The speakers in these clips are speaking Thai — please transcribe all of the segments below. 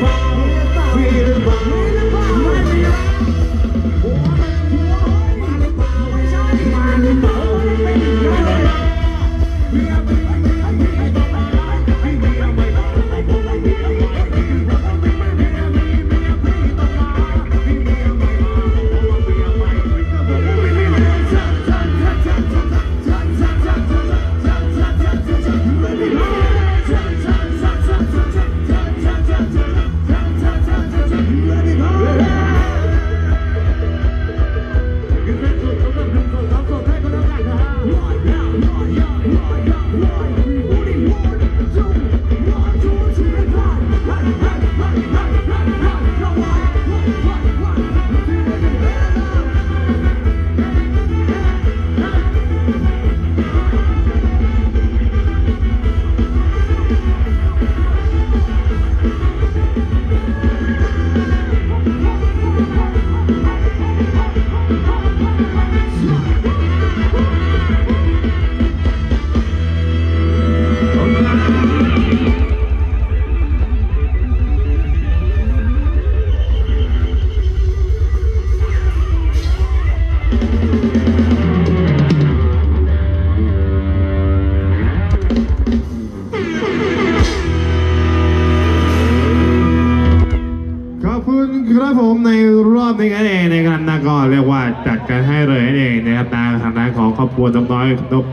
We're getting by. ผมในรอบนี้กันเองนะครับนะก็เรียกว่าจัดกันให้เลยนั่นเองนะครับนางทางด้านของครอบครัวน้องน้อย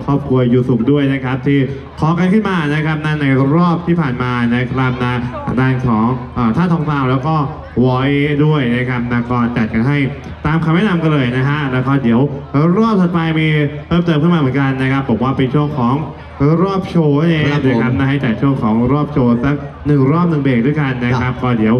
ครอบครัวยูสุกด้วยนะครับ ที่ขอกันขึ้นมานะครับนะในรอบที่ผ่านมานะครับนะทางด้านของอท่าทองฟาวแล้วก็ วอยด้วยนะครับนะก็จัดกันให้ตามคำแนะนำกันเลยนะฮะแล้วก็เดี๋ยวรอบถัดไปมีเพิ่มเติมขึ้นมาเหมือนกันนะครับบอกว่าเป็นช่วงของรอบโชว์นั่นเองครับผมนะครับนะให้จัดช่วงของรอบโชว์สักหนึ่งรอบหนึ่งเบรกด้วยกันนะครับ ก็เดี๋ยว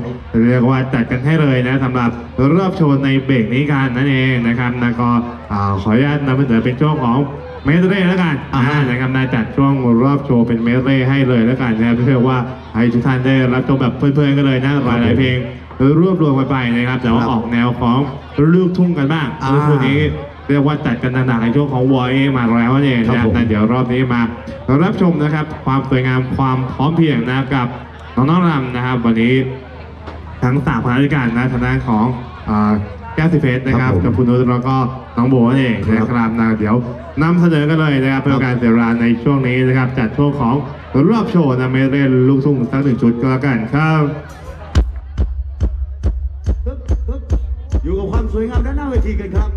เรียกว่าจัดกันให้เลยนะสำหรับรอบโชว์ในเบรกนี้กันนั่นเองนะครับนะก็อ่าขออนุญาตนำเสนอเป็นช่วงของเมดเร่แล้วกันอ่าฮะอ่านะครับนะจัดช่วงรอบโชว์เป็นเมดเร่ให้เลยแล้วกันนะครับเพื่อว่าให้ทุกท่านได้รับชมแบบเพลินๆกันเลยนะหลายๆเพลง รวบรวมกันไปนะครับ แต่ว่าครับออกแนวของลูกทุ่งกันบ้างอ่าลูกทุ่งนี้เรียกว่าจัดกันหนักๆในช่วงของวอ a มาแล้วนั่นเองครับนะผม แต่เดี๋ยวรอบนี้มารับชมนะครับ ความสวยงามความพร้อมเพรียงนะครับกับน้องๆรำนะครับ วันนี้ทั้งสามคณะด้วยกันนะทางด้านของอ่าแก้วสิเฟสนะครับครับผมกับคุณนุชแล้วก็น้องโบนั่นเองครับนะครับนะเดี๋ยวนำเสนอกันเลยนะครับเพื่อการเสียเวลาในช่วงนี้นะครับจัดช่วงของรอบโชว์นะเมเรลูกทุ่งสักหนึ่งชุดก็แล้วกันครับ อยู่กับความสวยงามด้านหน้าเวทีกันครับ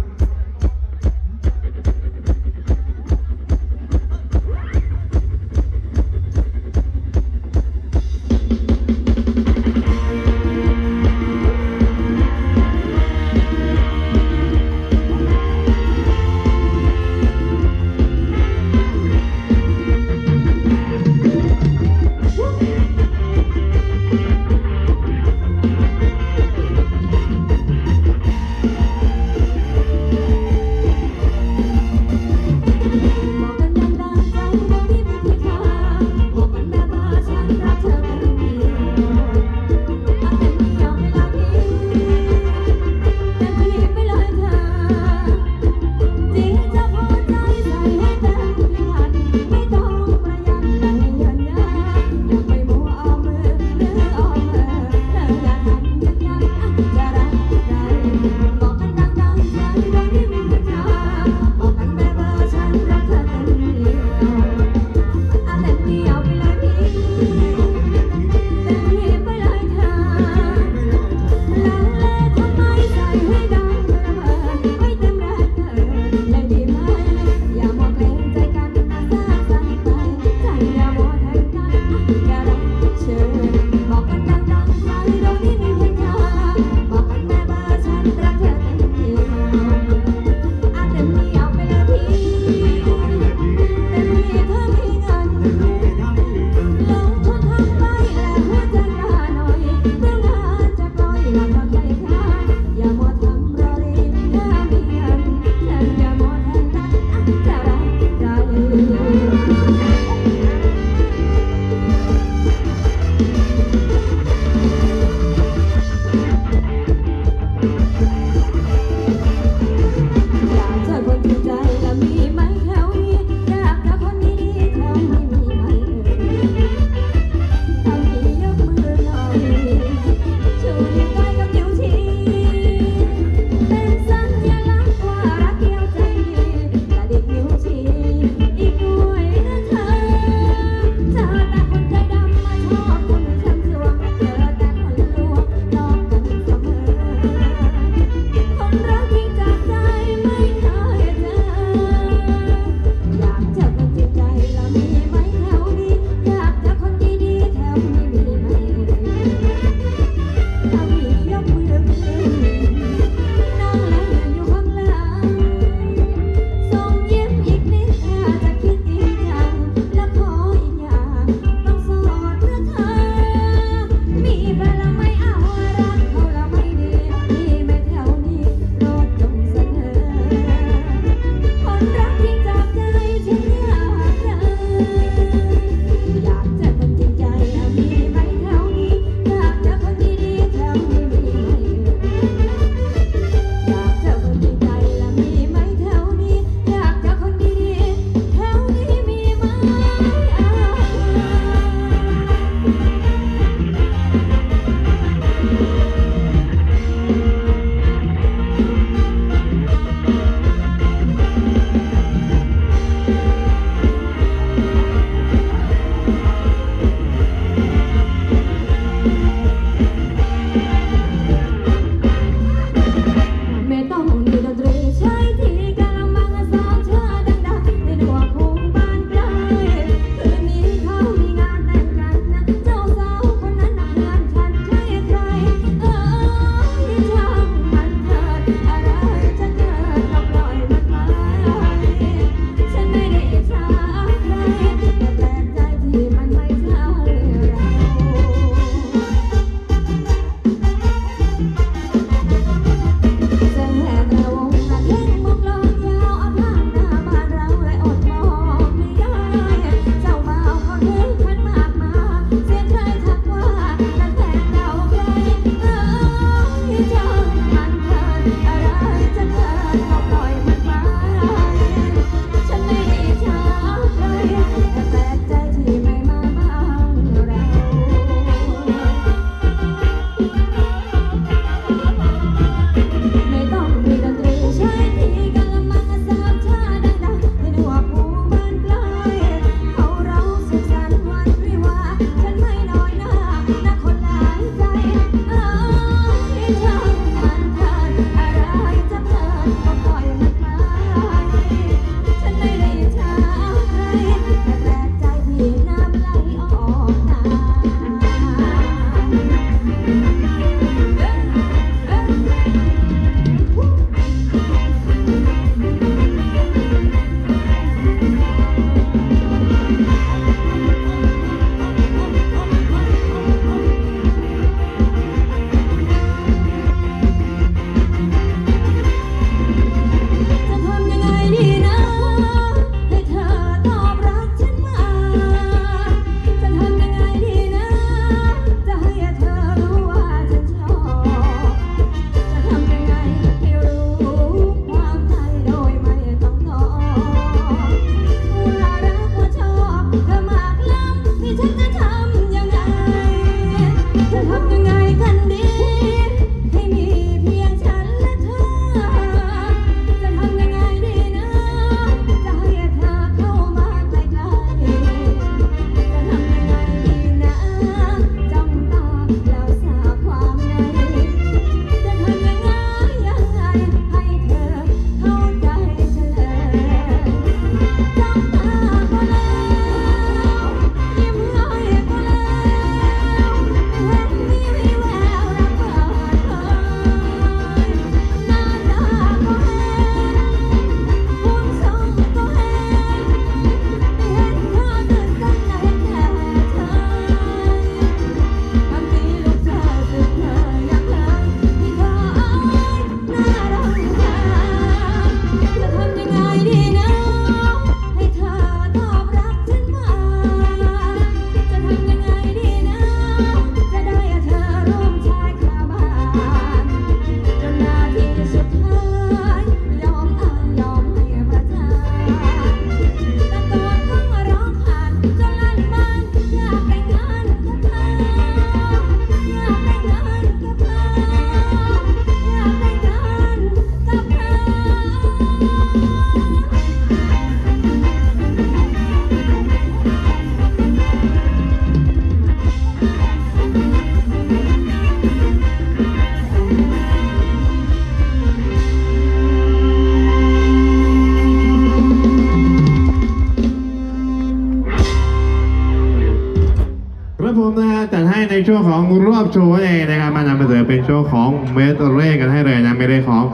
ช่วงของรอบโชว์นั่นเองนะครับมานำเสนอเป็นช่วงของเมดเร่กันให้เลยนะไม่ได้ของ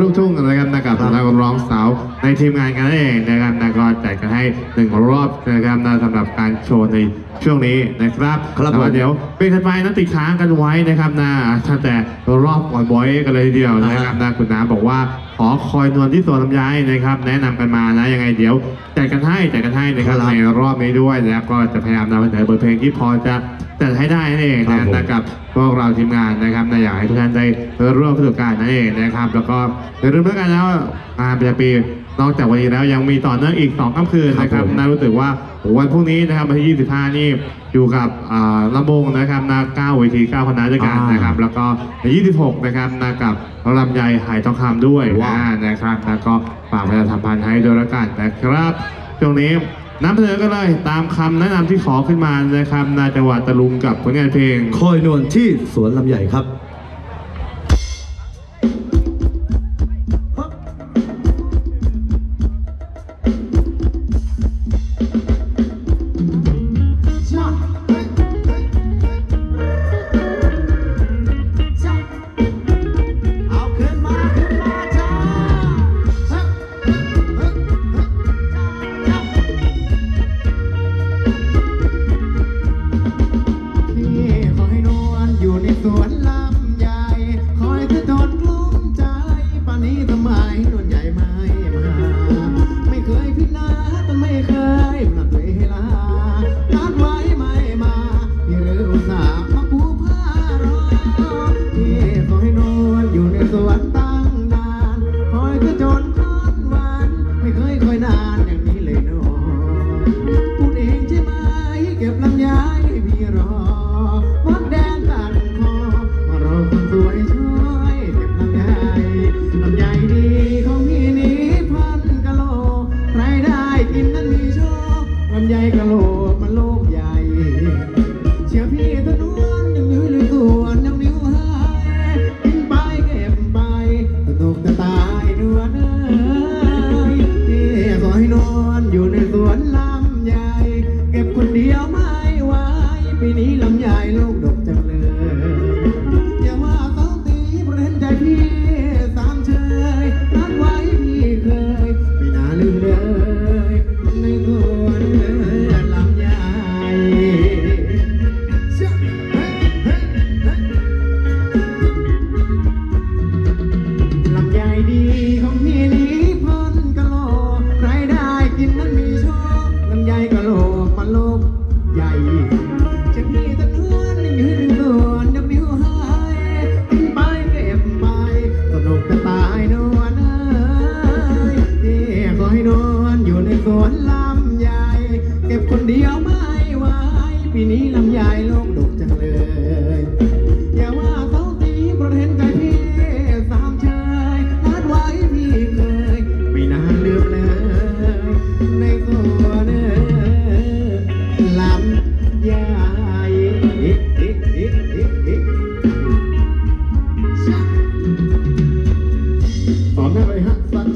ลูกทุ่งนะครับนะครับนักร้องสาวในทีมงานกันนั่นเองนะครับนะก็จัดกันให้หนึ่งรอบนะครับนะสำหรับการโชว์ในช่วงนี้นะครับครับแล้วผมเดี๋ยวเป็นถัดไปนะติดค้างกันไว้นะครับนะตั้งแต่รอบก่อนบอยกันเลยทีเดียวนะครับนะคุณน้าบอกว่า ขอคอยนวลที่สวนลำไยนะครับ แนะนำกันมานะยังไงเดี๋ยวจัดกันให้จัดกันให้นะครับครับในรอบนี้ด้วยนะครับก็จะพยายามนำเสนอบทเพลงที่พอจะจัดให้ได้นั่นเองครันะบผม นะครับพวกเราทีมงานนะครับนะอยากให้ทุกท่านได้ร่วมประสบการณ์นั่นเองนะครับ แล้วก็อย่าลืมแล้วกันนะว่างานประจำปีนอกจากวันนี้แล้วยังมีต่อเนื่องอีก2ค่ำคืนนะครับครับผมน่ารู้สึกว่า วันพรุ่งนี้นะครับวันที่ 25 นี่อยู่กับอ่าลำวงนะครับนา9เวที9คณะด้วยกันอ่านนะครับ แล้วก็ใน 26 นะครับนากับลำไยหายทองคำด้วยว้าว อ่านะครับแล้วก็ฝากประชาสัมพันธ์ให้ด้วยละกันนะครับช่วงนี้น้ำเสนอกันเลยตามคำแนะนำที่ขอขึ้นมานะครับนาจังหวัดตะลุงกับผลงานเพลง คอยนวลที่สวนลำใหญ่ครับ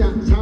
จจะช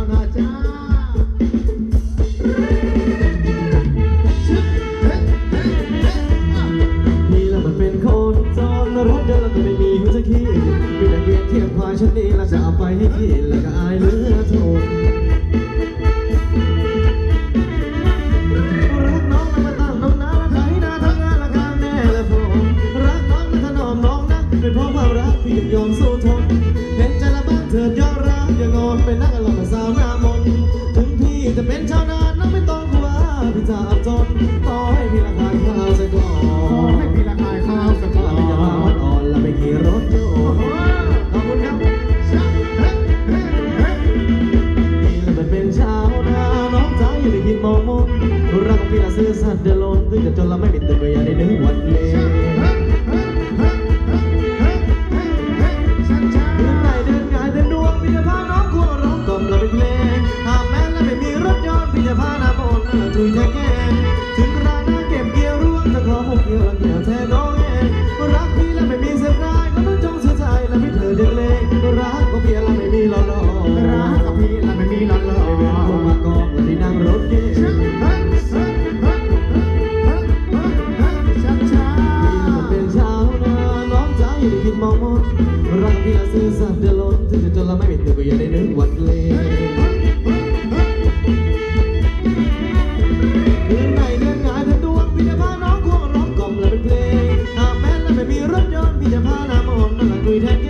ที่คิดมองมดรักที่อาซื่อสัตย์เดลอนถึงจะจนและไม่เป็นตัวก็ยังได้นึกหวันเลเดือนไนเดือนหายเดือนดวงพี่จะพาน้องคร้องกล่อมและเป็นเพลงหแม้และไม่มีรถยนต์พี่จะพานามอนนั่งคุยแทนแก